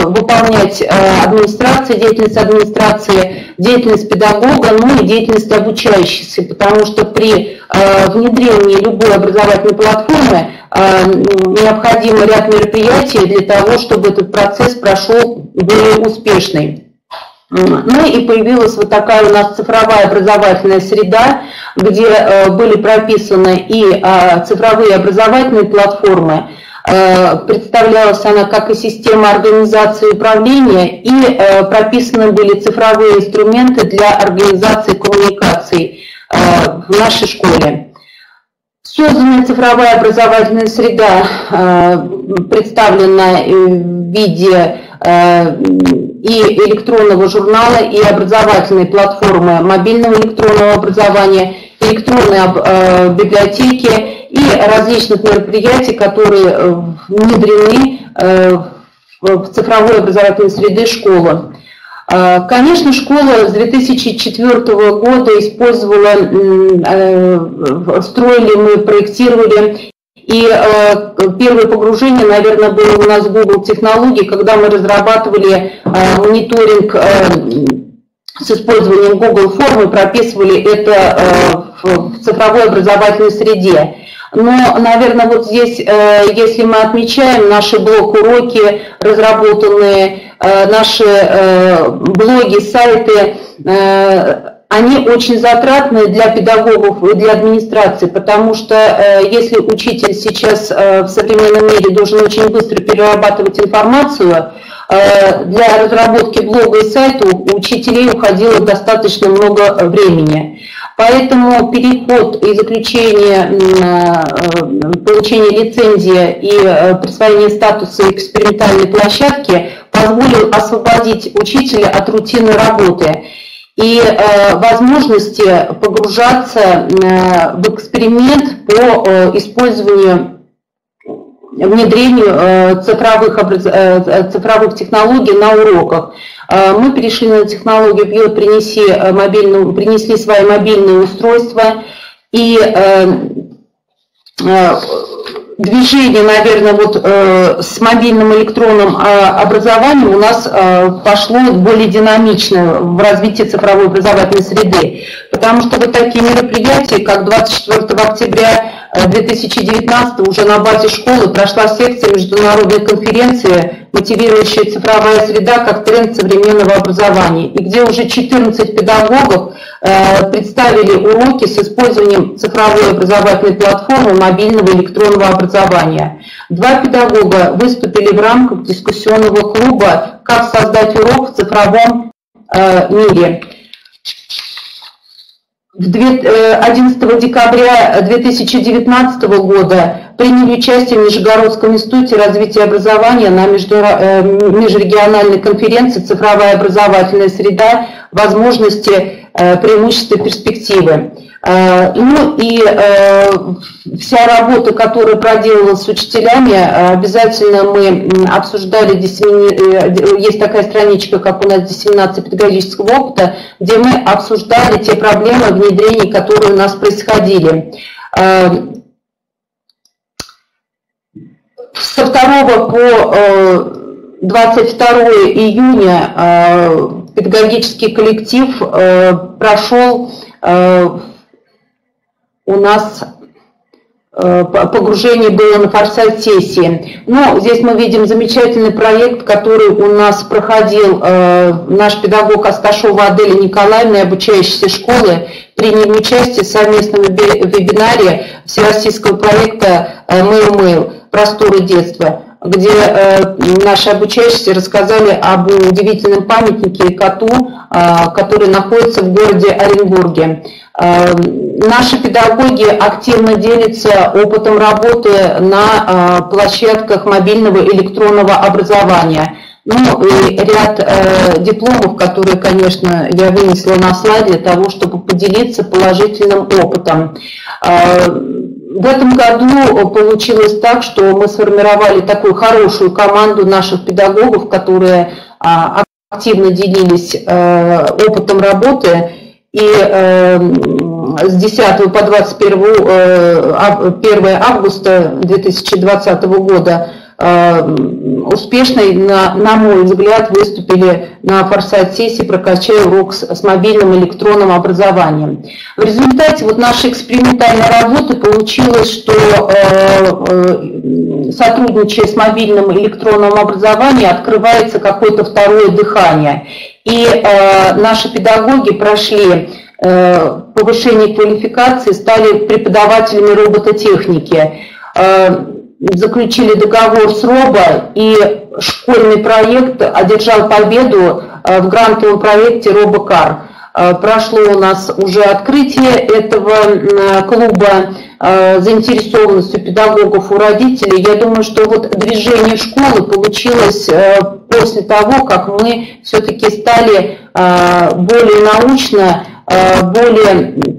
выполнять администрация, деятельность администрации, деятельность педагога, ну и деятельность обучающихся, потому что при внедрении любой образовательной платформы необходим ряд мероприятий для того, чтобы этот процесс прошел более успешный. Ну и появилась вот такая у нас цифровая образовательная среда, где э, были прописаны и цифровые образовательные платформы, э, представлялась она как и система организации управления, и э, прописаны были цифровые инструменты для организации коммуникаций в нашей школе. Созданная цифровая образовательная среда представлена в виде и электронного журнала, и образовательной платформы мобильного электронного образования, электронной э, библиотеки и различных мероприятий, которые э, внедрены э, в цифровой образовательной среды школы. Конечно, школа с 2004 года использовала, строили мы, проектировали и э, первое погружение, наверное, было у нас в Google технологии, когда мы разрабатывали э, мониторинг э, с использованием Google формы, прописывали это э, в цифровой образовательной среде. Но, наверное, вот здесь, э, если мы отмечаем наши блок-уроки, разработанные, э, наши э, блоги, сайты, они очень затратны для педагогов и для администрации, потому что если учитель сейчас в современном мире должен очень быстро перерабатывать информацию, для разработки блога и сайта у учителей уходило достаточно много времени. Поэтому переход и заключение, получение лицензии и присвоение статуса экспериментальной площадки позволил освободить учителя от рутинной работы и э, возможности погружаться э, в эксперимент по э, использованию внедрению э, цифровых. Э, э, цифровых технологий на уроках. Мы перешли на технологию «Пьет, принеси, мобильную, принесли свои мобильные устройства» и движение, наверное, вот с мобильным электронным образованием у нас пошло более динамично в развитии цифровой образовательной среды, потому что вот такие мероприятия, как 24 октября 2019 уже на базе школы прошла секция международной конференции «Мотивирующая цифровая среда как тренд современного образования», и где уже 14 педагогов э, представили уроки с использованием цифровой образовательной платформы мобильного электронного образования. Два педагога выступили в рамках дискуссионного клуба «Как создать урок в цифровом э, мире». 11 э, декабря 2019 года приняли участие в Нижегородском институте развития образования на э, межрегиональной конференции «Цифровая образовательная среда. Возможности, э, преимущества, перспективы». Э, ну и э, вся работа, которая проделалась с учителями, э, обязательно мы обсуждали, есть такая страничка, как у нас диссеминация педагогического опыта, где мы обсуждали те проблемы внедрений, которые у нас происходили. Со 2 по 22 июня педагогический коллектив прошел у нас э, погружение было на форсайт сессии. Но здесь мы видим замечательный проект, который у нас проходил э, наш педагог Асташова Аделя Николаевна и обучающиеся школы приняли участие в совместном вебинаре всероссийского проекта «Mail э, Mail. Просторы детства» где э, наши обучающиеся рассказали об удивительном памятнике коту, э, который находится в городе Оренбурге. Э, наши педагоги активно делятся опытом работы на э, площадках мобильного электронного образования. Ну и ряд э, дипломов, которые, конечно, я вынесла на слайд для того, чтобы поделиться положительным опытом. Э, в этом году получилось так, что мы сформировали такую хорошую команду наших педагогов, которые э, активно делились э, опытом работы. И э, с 10 по 21 1 э, августа 2020 года э, успешно, на, на мой взгляд, выступили на форсайт-сессии «Прокачай урок с, с мобильным электронным образованием». В результате вот нашей экспериментальной работы получилось, что э, сотрудничая с мобильным электронным образованием открывается какое-то второе дыхание. И э, наши педагоги прошли э, повышение квалификации, стали преподавателями робототехники, э, заключили договор с РОБО, и школьный проект одержал победу э, в грантовом проекте «Робокар». Э, прошло у нас уже открытие этого э, клуба заинтересованностью педагогов у родителей. Я думаю, что вот движение школы получилось после того, как мы все-таки стали более научно, более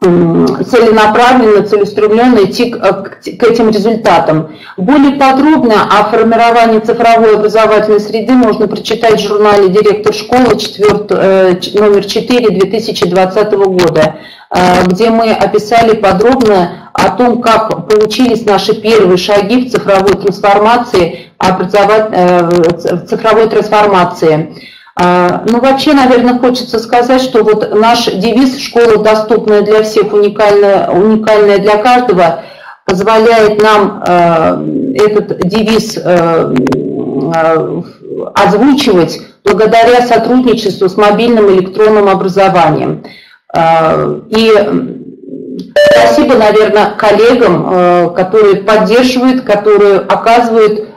целенаправленно, целеустремленно идти к, к этим результатам. Более подробно о формировании цифровой образовательной среды можно прочитать в журнале «Директор школы» 4, э, номер 4 2020 года, э, где мы описали подробно о том, как получились наши первые шаги в цифровой трансформации, э, цифровой трансформации. А, ну, вообще, наверное, хочется сказать, что вот наш девиз «Школа, доступная для всех, уникальная, уникальная для каждого» позволяет нам э, этот девиз э, э, озвучивать благодаря сотрудничеству с мобильным электронным образованием. И спасибо, наверное, коллегам, которые поддерживают, которые оказывают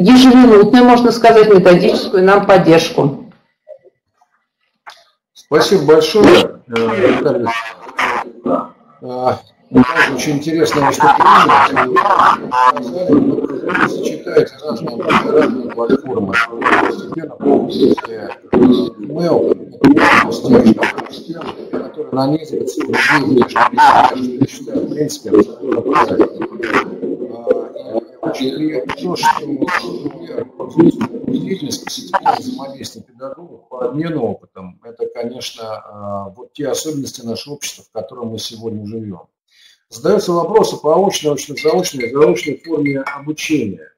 ежеминутную, можно сказать, методическую нам поддержку. Спасибо большое, Виталий. Э, очень интересное выступление. Вы сочетаете разные, разные платформы. Постепенно полностью mail, который нанизывается я считаю, в принципе, и то, что деятельность посетителей взаимодействия педагогов по обмену опытом, это, конечно, вот те особенности нашего общества, в котором мы сегодня живем. Задаются вопросы по очной, очно-заочной, заочной форме обучения.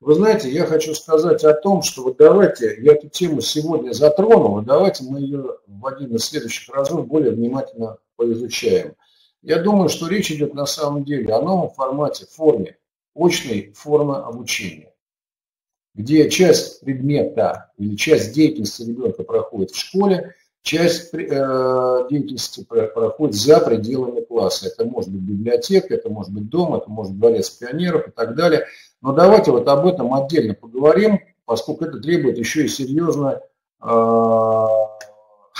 Вы знаете, я хочу сказать о том, что вот давайте, я эту тему сегодня затронул, и давайте мы ее в один из следующих разов более внимательно поизучаем. Я думаю, что речь идет на самом деле о новом формате, форме очной формы обучения, где часть предмета или часть деятельности ребенка проходит в школе, часть э, деятельности проходит за пределами класса. Это может быть библиотека, это может быть дом, это может быть дворец пионеров и так далее. Но давайте вот об этом отдельно поговорим, поскольку это требует еще и серьезно э,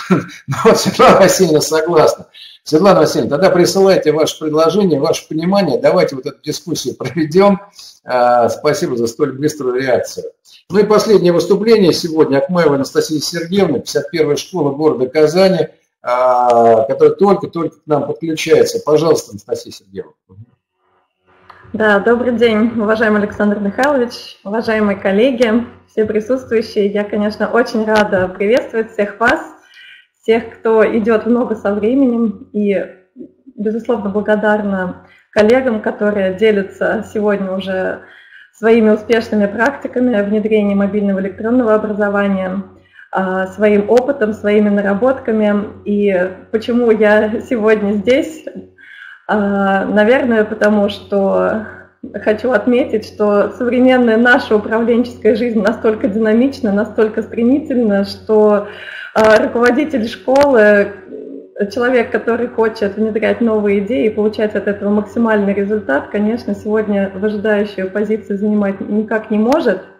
ну, вот Светлана Васильевна согласна. Светлана Васильевна, тогда присылайте ваше предложение, ваше понимание, давайте вот эту дискуссию проведем. А, спасибо за столь быструю реакцию. Ну и последнее выступление сегодня Акмаева Анастасии Сергеевны, 51-я школа города Казани. который только-только к нам подключается. Пожалуйста, Анастасия Сергеевна. Да, добрый день, уважаемый Александр Михайлович, уважаемые коллеги, все присутствующие. Я, конечно, очень рада приветствовать всех вас, всех, кто идет много со временем, и, безусловно, благодарна коллегам, которые делятся сегодня уже своими успешными практиками внедрения мобильного электронного образования, а, своим опытом, своими наработками. И почему я сегодня здесь? А, наверное, потому что хочу отметить, что современная наша управленческая жизнь настолько динамична, настолько стремительна, что а, руководитель школы, человек, который хочет внедрять новые идеи и получать от этого максимальный результат, конечно, сегодня выжидающую позицию занимать никак не может –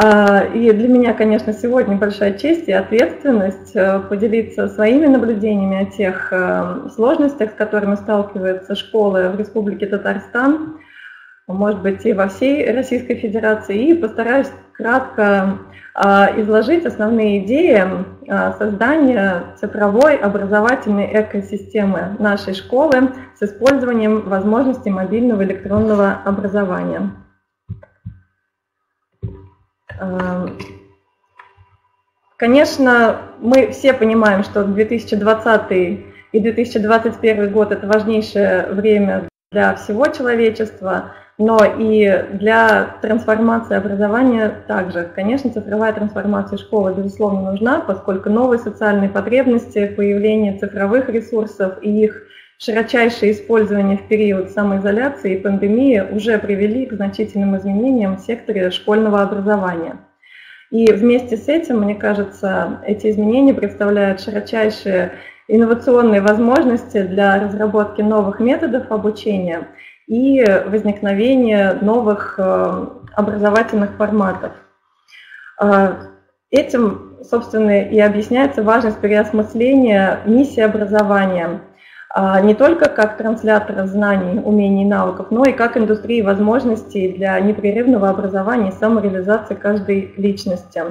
а, и для меня, конечно, сегодня большая честь и ответственность э, поделиться своими наблюдениями о тех сложностях, с которыми сталкиваются школы в Республике Татарстан, может быть, и во всей Российской Федерации, и постараюсь кратко а, изложить основные идеи а, создания цифровой образовательной экосистемы нашей школы с использованием возможностей мобильного электронного образования. Эм, конечно, мы все понимаем, что 2020 и 2021 год – это важнейшее время для всего человечества, но и для трансформации образования также. Конечно, цифровая трансформация школы, безусловно, нужна, поскольку новые социальные потребности, появление цифровых ресурсов и их Широчайшее использование в период самоизоляции и пандемии уже привели к значительным изменениям в секторе школьного образования. И вместе с этим, мне кажется, эти изменения представляют широчайшие инновационные возможности для разработки новых методов обучения и возникновения новых э, образовательных форматов. Э, этим, собственно, и объясняется важность переосмысления миссии образования – а, не только как транслятора знаний, умений и навыков, но и как индустрии возможностей для непрерывного образования и самореализации каждой личности.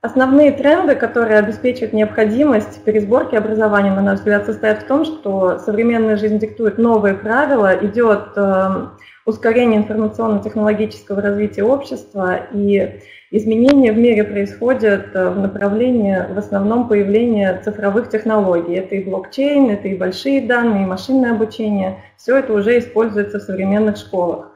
Основные тренды, которые обеспечивают необходимость пересборки образования, на наш взгляд, состоят в том, что современная жизнь диктует новые правила, идет э, ускорение информационно-технологического развития общества, и изменения в мире происходят э, в направлении в основном появления цифровых технологий. Это и блокчейн, это и большие данные, и машинное обучение. Все это уже используется в современных школах.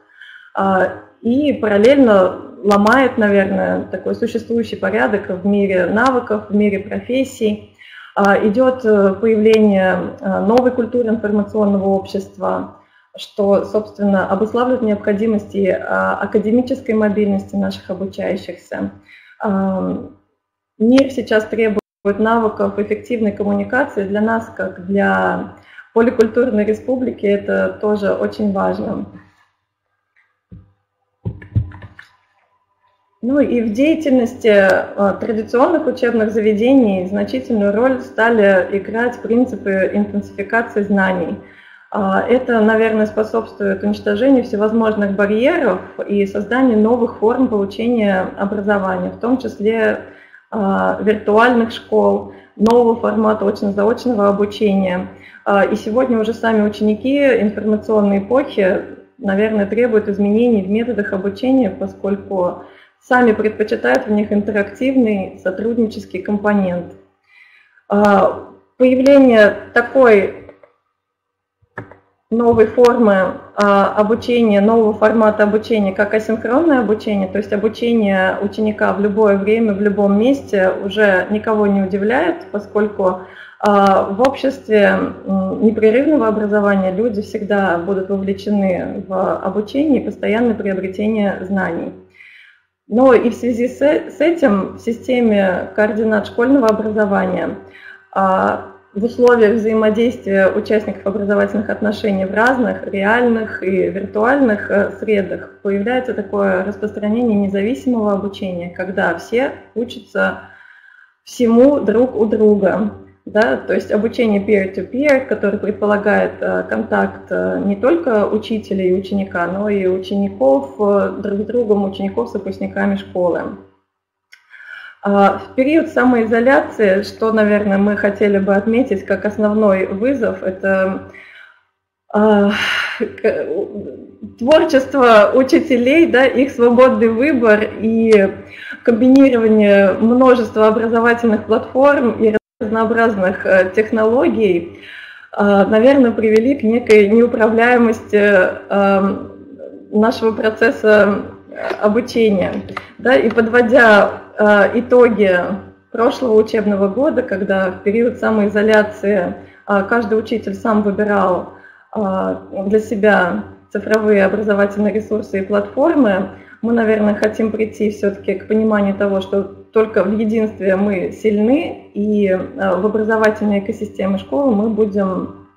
А, и параллельно ломает, наверное, такой существующий порядок в мире навыков, в мире профессий. А, идет э, появление э, новой культуры информационного общества, что, собственно, обуславливает необходимости а, академической мобильности наших обучающихся. Мир сейчас требует навыков эффективной коммуникации. Для нас, как для поликультурной республики, это тоже очень важно. Ну и в деятельности а, традиционных учебных заведений значительную роль стали играть принципы интенсификации знаний – а, это, наверное, способствует уничтожению всевозможных барьеров и созданию новых форм получения образования, в том числе а, виртуальных школ, нового формата очно-заочного обучения. И сегодня уже сами ученики информационной эпохи, наверное, требуют изменений в методах обучения, поскольку сами предпочитают в них интерактивный сотруднический компонент. Появление такой новой формы а, обучения, нового формата обучения, как асинхронное обучение, то есть обучение ученика в любое время, в любом месте уже никого не удивляет, поскольку а, в обществе непрерывного образования люди всегда будут вовлечены в обучение и постоянное приобретение знаний. Но и в связи с, с этим в системе координат школьного образования а, в условиях взаимодействия участников образовательных отношений в разных реальных и виртуальных э, средах появляется такое распространение независимого обучения, когда все учатся всему друг у друга. Да, то есть обучение peer-to-peer, которое предполагает э, контакт э, не только учителя и ученика, но и учеников э, друг с другом, учеников с выпускниками школы. А, в период самоизоляции, что, наверное, мы хотели бы отметить как основной вызов, это а, творчество учителей, да, их свободный выбор и комбинирование множества образовательных платформ и разнообразных э, технологий, э, наверное, привели к некой неуправляемости э, нашего процесса обучения. Да, и подводя итоги прошлого учебного года, когда в период самоизоляции каждый учитель сам выбирал для себя цифровые образовательные ресурсы и платформы, мы, наверное, хотим прийти все-таки к пониманию того, что только в единстве мы сильны, и э, в образовательной экосистеме школы мы будем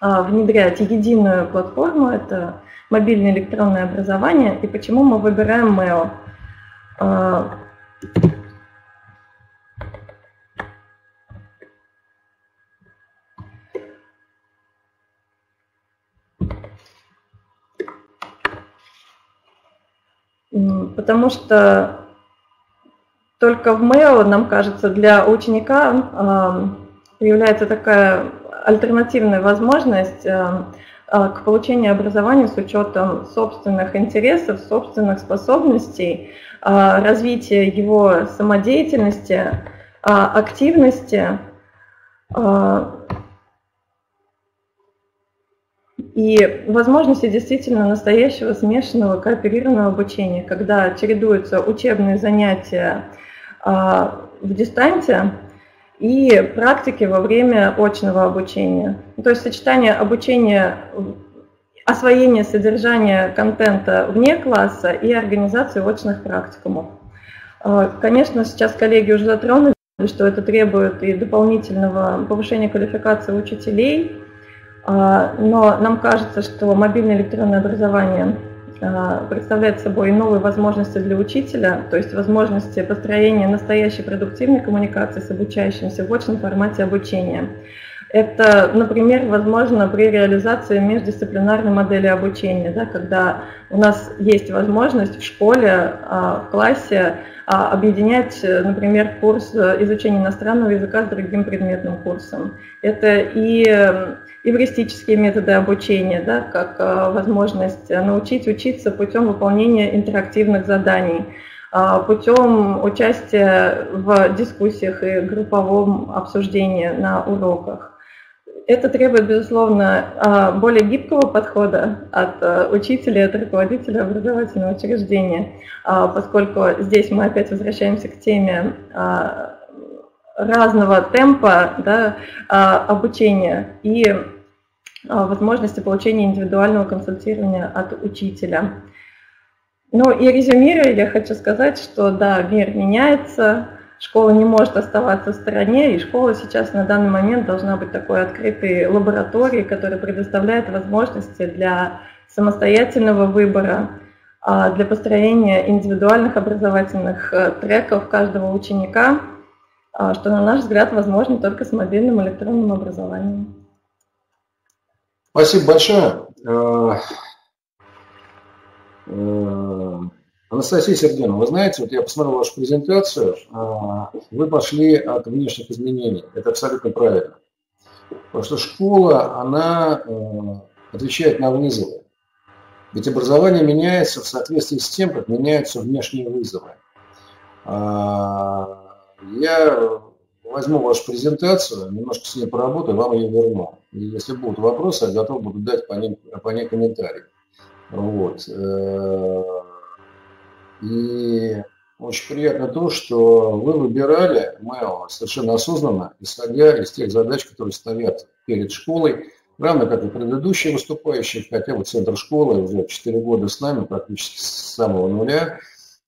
э, внедрять единую платформу, это мобильное электронное образование. И почему мы выбираем МЭО? Э, потому что только в МЭО, нам кажется, для ученика появляется такая альтернативная возможность а, к получению образования с учетом собственных интересов, собственных способностей, а, развития его самодеятельности, а, активности, и возможности действительно настоящего смешанного кооперированного обучения, когда чередуются учебные занятия а, в дистанте и практики во время очного обучения. То есть сочетание обучения, освоения содержания контента вне класса и организации очных практикумов. А, конечно, сейчас коллеги уже затронули, что это требует и дополнительного повышения квалификации учителей, а, но нам кажется, что мобильное электронное образование а, представляет собой новые возможности для учителя, то есть возможности построения настоящей продуктивной коммуникации с обучающимся в очном формате обучения. Это, например, возможно при реализации междисциплинарной модели обучения, да, когда у нас есть возможность в школе, а, в классе объединять, например, курс изучения иностранного языка с другим предметным курсом. Это и эвристические методы обучения, да, как э, возможность научить учиться путем выполнения интерактивных заданий, э, путем участия в дискуссиях и групповом обсуждении на уроках. Это требует, безусловно, э, более гибкого подхода от учителя, от руководителя образовательного учреждения, поскольку здесь мы опять возвращаемся к теме разного темпа да, обучения и возможности получения индивидуального консультирования от учителя. Ну и резюмируя, я хочу сказать, что да, мир меняется, школа не может оставаться в стороне, и школа сейчас на данный момент должна быть такой открытой лабораторией, которая предоставляет возможности для самостоятельного выбора, а, для построения индивидуальных образовательных э, треков каждого ученика, а, что, на наш взгляд, возможно только с мобильным электронным образованием. Спасибо большое. Э, э, Анастасия Сергеевна, вы знаете, вот я посмотрел вашу презентацию, э, вы пошли от внешних изменений. Это абсолютно правильно. Потому что школа, она отвечает на вызовы. Ведь образование меняется в соответствии с тем, как меняются внешние вызовы. Я возьму вашу презентацию, немножко с ней поработаю, вам ее верну. И если будут вопросы, я готов буду дать по ним, по ней комментарий. Вот. Э, и очень приятно то, что вы выбирали МЭО совершенно осознанно, исходя из тех задач, которые стоят перед школой, равно как и предыдущие выступающие, хотя вот центр школы уже 4 года с нами, практически с самого нуля.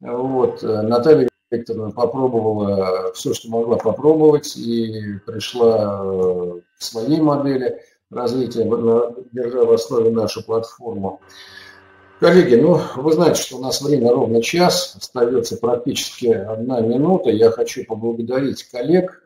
Вот. Э, Наталья Викторовна попробовала все, что могла попробовать, и пришла э, к своей модели развития, держа в основе нашу платформу. Коллеги, ну, вы знаете, что у нас время ровно час, остается практически одна минута. Я хочу поблагодарить коллег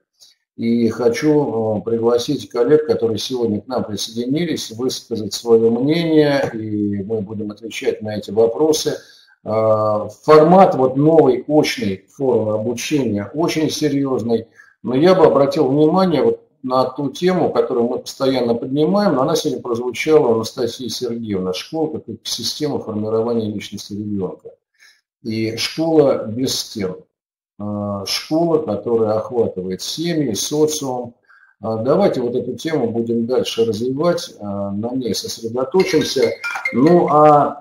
И хочу пригласить коллег, которые сегодня к нам присоединились, высказать свое мнение, и мы будем отвечать на эти вопросы. Формат вот новый очный форум обучения очень серьезный, но я бы обратил внимание вот на ту тему, которую мы постоянно поднимаем, но она сегодня прозвучала у Анастасии Сергеевны. Школа как система формирования личности ребенка. И школа без стен. А, школа, которая охватывает семьи, социум. А, давайте вот эту тему будем дальше развивать, а, на ней сосредоточимся. Ну а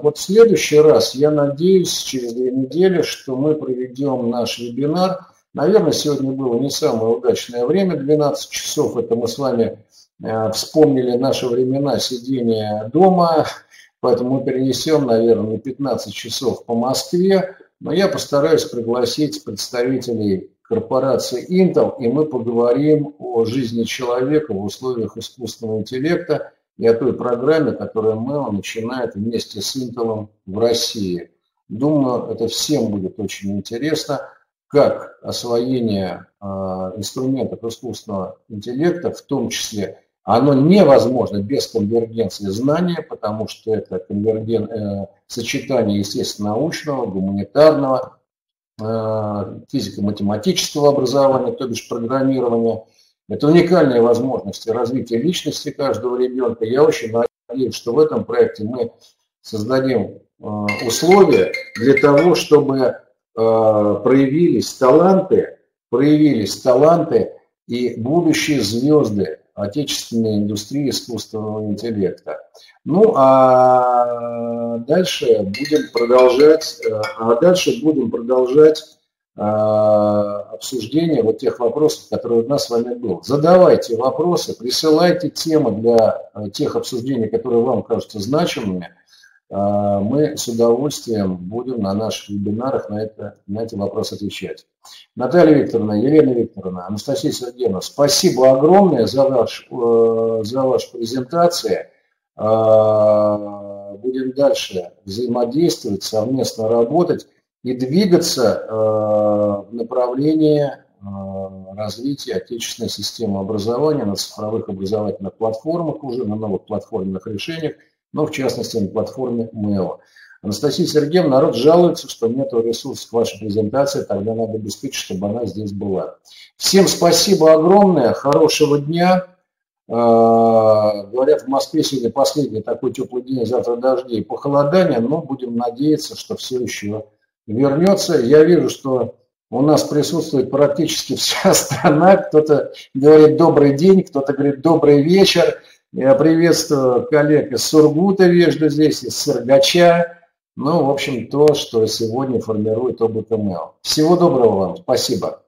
вот в следующий раз, я надеюсь, через две недели, что мы проведем наш вебинар – Наверное, сегодня было не самое удачное время, 12 часов, это мы с вами э, вспомнили наши времена сидения дома, поэтому мы перенесем, наверное, на 15 часов по Москве, но я постараюсь пригласить представителей корпорации Intel, и мы поговорим о жизни человека в условиях искусственного интеллекта и о той программе, которую Mel начинает вместе с Intel в России. Думаю, это всем будет очень интересно как освоение а, инструментов искусственного интеллекта, в том числе, оно невозможно без конвергенции знания, потому что это конверген... Э, сочетание естественно-научного, гуманитарного, э, физико-математического образования, то бишь программирования. Это уникальные возможности развития личности каждого ребенка. Я очень надеюсь, что в этом проекте мы создадим э, условия для того, чтобы Э, проявились таланты, проявились таланты и будущие звезды отечественной индустрии искусственного интеллекта. Ну а дальше будем продолжать, э, а дальше будем продолжать э, обсуждение вот тех вопросов, которые у нас с вами был. Задавайте вопросы, присылайте темы для тех обсуждений, которые вам кажутся значимыми. А, мы с удовольствием будем на наших вебинарах на, это, на эти вопросы отвечать. Наталья Викторовна, Елена Викторовна, Анастасия Сергеевна, спасибо огромное за, ваш, э, за вашу презентацию. А, будем дальше взаимодействовать, совместно работать и двигаться э, в направлении э, развития отечественной системы образования на цифровых образовательных платформах уже, на новых платформенных решениях – но в частности на платформе Mail. Анастасия Сергеевна, народ жалуется, что нет ресурсов к вашей презентации, тогда надо обеспечить, чтобы она здесь была. Всем спасибо огромное, хорошего дня. А, говорят, в Москве сегодня последний такой теплый день, завтра дожди и похолодание, но будем надеяться, что все еще вернется. Я вижу, что у нас присутствует практически вся страна. Кто-то говорит добрый день, кто-то говорит добрый вечер. Я приветствую коллег из Сургута, вижу здесь, из Сыргача. Ну, в общем, то, что сегодня формирует ОБКМЛ. Всего доброго вам. Спасибо.